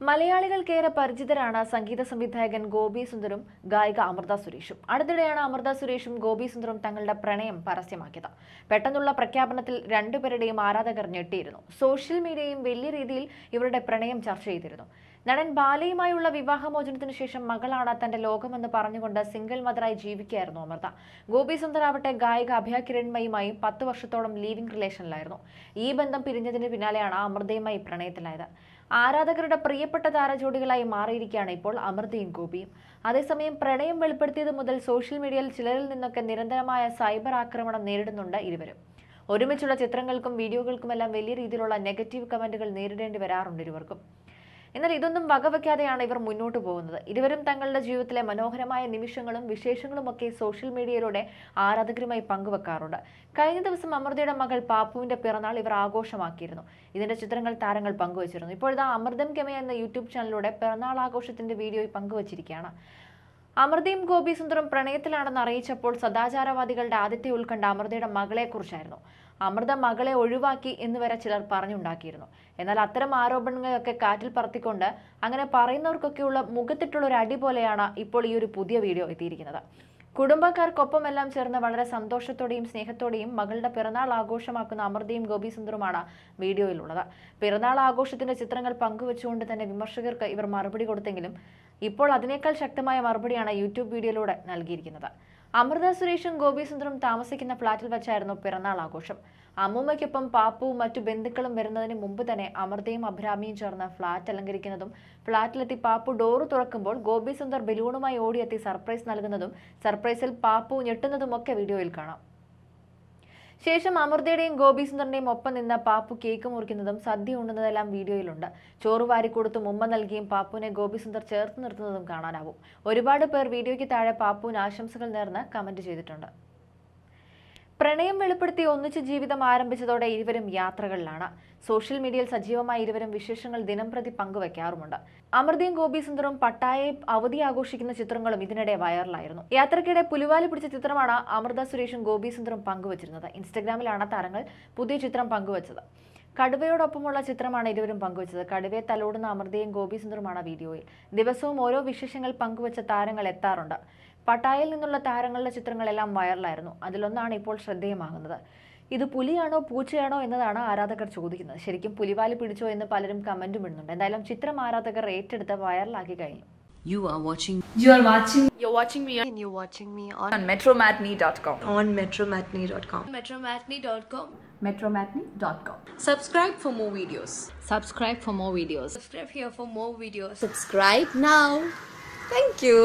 മലയാളികൾക്കേറെ പരിചിതരാണ് സംഗീത സംവിധായകൻ ഗോപി സുന്ദറും ഗായിക അമൃത സുരേഷും. അടുത്തിടെയാണ് അമൃത സുരേഷും ഗോപി സുന്ദറും തങ്ങളുടെ പ്രണയം പരസ്യമാക്കിയത്. പെട്ടെന്നുള്ള പ്രഖ്യാപനത്തിൽ രണ്ടുപേരുടെയും ആരാധകർ ഞെട്ടിയിരുന്നു. സോഷ്യൽ മീഡിയയും വലിയ രീതിയിൽ ഇവരുടെ പ്രണയം ചർച്ച ചെയ്തിരുന്നു. നടൻ ബാലയുമായുള്ള വിവാഹമോചനത്തിന് ശേഷം മകളാണ് തന്റെ ലോകമെന്ന് പറഞ്ഞുകൊണ്ട് സിംഗിൾ മദറായി ജീവിക്കുകയായിരുന്നു അമൃത. ഗോപി സുന്ദർ ആവട്ടെ ഗായിക അഭയ കിരൺമയുമായി പത്ത് വർഷത്തോളം ലീവിംഗ് റിലേഷനിലായിരുന്നു. ഈ ബന്ധം പിരിഞ്ഞതിന് പിന്നാലെയാണ് അമൃതയുമായി പ്രണയത്തിലായത്. ആരാധകരുടെ പ്രിയപ്പെട്ട താരജോഡികളായി മാറിയിരിക്കുകയാണ് ഇപ്പോൾ അമൃതയും ഗോപിയും അതേസമയം പ്രണയം വെളിപ്പെടുത്തിയത് മുതൽ സോഷ്യൽ മീഡിയയിൽ ചിലരിൽ നിന്നൊക്കെ നിരന്തരമായ സൈബർ ആക്രമണം നേരിടുന്നുണ്ട് ഇരുവരും. ഒരുമിച്ചുള്ള ചിത്രങ്ങൾക്കും വീഡിയോകൾക്കുമെല്ലാം വലിയ രീതിയിലുള്ള നെഗറ്റീവ് കമന്റുകൾ നേരിടേണ്ടി വരാറുണ്ട് ഇരുവർക്കും. എന്നാൽ ഇതൊന്നും വകവയ്ക്കാതെയാണ് ഇവർ മുന്നോട്ട് പോകുന്നത്. ഇരുവരും തങ്ങളുടെ ജീവിതത്തിലെ മനോഹരമായ നിമിഷങ്ങളും വിശേഷങ്ങളും ഒക്കെ സോഷ്യൽ മീഡിയയിലൂടെ ആരാധകരുമായി പങ്കുവെക്കാറുണ്ട്. കഴിഞ്ഞ ദിവസം അമൃതയുടെ മകൾ പാപ്പുവിന്റെ പിറന്നാൾ ഇവർ ആഘോഷമാക്കിയിരുന്നു. ഇതിന്റെ ചിത്രങ്ങൾ താരങ്ങൾ പങ്കുവച്ചിരുന്നു. ഇപ്പോഴത്തെ അമൃതം കെമ എന്ന യൂട്യൂബ് ചാനലിലൂടെ പിറന്നാൾ ആഘോഷത്തിന്റെ വീഡിയോ പങ്കുവച്ചിരിക്കുകയാണ്. അമൃതയും ഗോപി സുന്ദറും പ്രണയത്തിലാണെന്ന് അറിയിച്ചപ്പോൾ സദാചാരവാദികളുടെ ആദ്യത്തെ ഉത്കണ്ഠ അമൃതയുടെ മകളെക്കുറിച്ചായിരുന്നു. അമൃത മകളെ ഒഴിവാക്കി എന്ന് വരെ ചിലർ പറഞ്ഞുണ്ടാക്കിയിരുന്നു. എന്നാൽ അത്തരം ആരോപണങ്ങളൊക്കെ കാറ്റിൽ പറത്തിക്കൊണ്ട് അങ്ങനെ പറയുന്നവർക്കൊക്കെയുള്ള മുഖത്തിട്ടുള്ള ഒരു അടി പോലെയാണ് ഇപ്പോൾ ഈ ഒരു പുതിയ വീഡിയോ എത്തിയിരിക്കുന്നത്. കുടുംബക്കാർക്കൊപ്പമെല്ലാം ചേർന്ന് വളരെ സന്തോഷത്തോടെയും സ്നേഹത്തോടെയും മകളുടെ പിറന്നാൾ ആഘോഷമാക്കുന്ന അമൃതയും ഗോപി സുന്ദറുമാണ് വീഡിയോയിലുള്ളത്. പിറന്നാൾ ആഘോഷത്തിന്റെ ചിത്രങ്ങൾ പങ്കുവെച്ചുകൊണ്ട് തന്നെ വിമർശകർക്ക് ഇവർ മറുപടി കൊടുത്തെങ്കിലും ഇപ്പോൾ അതിനേക്കാൾ ശക്തമായ മറുപടിയാണ് യൂട്യൂബ് വീഡിയോയിലൂടെ നൽകിയിരിക്കുന്നത്. അമൃത സുരേഷും ഗോപിസുന്ദറും താമസിക്കുന്ന ഫ്ളാറ്റിൽ വെച്ചായിരുന്നു പിറന്നാൾ ആഘോഷം. അമ്മൂമ്മയ്ക്കൊപ്പം പാപ്പുവും മറ്റു ബന്ധുക്കളും വരുന്നതിന് മുമ്പ് തന്നെ അമൃതയും അഭിരാമിയും ചേർന്ന് ഫ്ളാറ്റ് അലങ്കരിക്കുന്നതും ഫ്ളാറ്റിലെത്തി പാപ്പു ഡോറ് തുറക്കുമ്പോൾ ഗോപിസുന്ദർ ബലൂണുമായി ഓടിയെത്തി സർപ്രൈസ് നൽകുന്നതും സർപ്രൈസിൽ പാപ്പു ഞെട്ടുന്നതുമൊക്കെ വീഡിയോയിൽ കാണാം. ശേഷം അമൃതയുടെയും ഗോപി സുന്ദറിന്റെയും ഒപ്പം നിന്ന് പാപ്പു കേക്ക് മുറിക്കുന്നതും സദ്യ ഉണ്ടുന്നതെല്ലാം വീഡിയോയിലുണ്ട്. ചോറ് വാരിക്കൊടുത്തും ഉമ്മ നൽകിയും പാപ്പുവിനെ ഗോപി സുന്ദർ ചേർത്ത് നിർത്തുന്നതും കാണാനാവും. ഒരുപാട് പേർ വീഡിയോയ്ക്ക് താഴെ പാപ്പുവിന് ആശംസകൾ നേർന്ന് കമന്റ് ചെയ്തിട്ടുണ്ട്. പ്രണയം വെളിപ്പെടുത്തി ഒന്നിച്ച് ജീവിതം ആരംഭിച്ചതോടെ ഇരുവരും യാത്രകളിലാണ്. സോഷ്യൽ മീഡിയയിൽ സജീവമായി ഇരുവരും വിശേഷങ്ങൾ ദിനംപ്രതി പങ്കുവെക്കാറുമുണ്ട്. അമൃതയും ഗോപി സുന്ദറും പട്ടായെ അവധി ആഘോഷിക്കുന്ന ചിത്രങ്ങളും ഇതിനിടെ വൈറലായിരുന്നു. യാത്രക്കിടെ പുലിവാലി പിടിച്ച ചിത്രമാണ് അമൃത സുരേഷും ഗോപി സുന്ദറും പങ്കുവച്ചിരുന്നത്. ഇൻസ്റ്റഗ്രാമിലാണ് താരങ്ങൾ പുതിയ ചിത്രം പങ്കുവച്ചത്. കടുവയോടൊപ്പമുള്ള ചിത്രമാണ് ഇരുവരും പങ്കുവച്ചത്. കടുവയെ തലോടുന്ന അമൃതയും ഗോപി സുന്ദറുമാണ് വീഡിയോയിൽ. ദിവസവും ഓരോ വിശേഷങ്ങൾ പങ്കുവച്ച താരങ്ങൾ എത്താറുണ്ട്. പട്ടായയിൽ നിന്നുള്ള താരങ്ങളുടെ ചിത്രങ്ങളെല്ലാം വൈറലായിരുന്നു അതിലൊന്നാണ് ഇപ്പോൾ ശ്രദ്ധേയമാകുന്നത് ഇത് പുലിയാണോ പൂച്ചയാണോ എന്നതാണ് ആരാധകർ ചോദിക്കുന്നത് ശരിക്കും പുലിവാലി പിടിച്ചോ എന്ന് പലരും കമന്റും ഇടുന്നുണ്ട് എന്തായാലും ചിത്രം ആരാധകർ ഏറ്റെടുത്ത് വൈറലാക്കി കഴിഞ്ഞു You are watching You are watching You're watching me and you're watching me on, on metromatney.com. on metromatney.com. metromatney.com. Metromatney.com. Subscribe for more videos. subscribe for more videos. Subscribe here for more videos. Subscribe now. Thank you.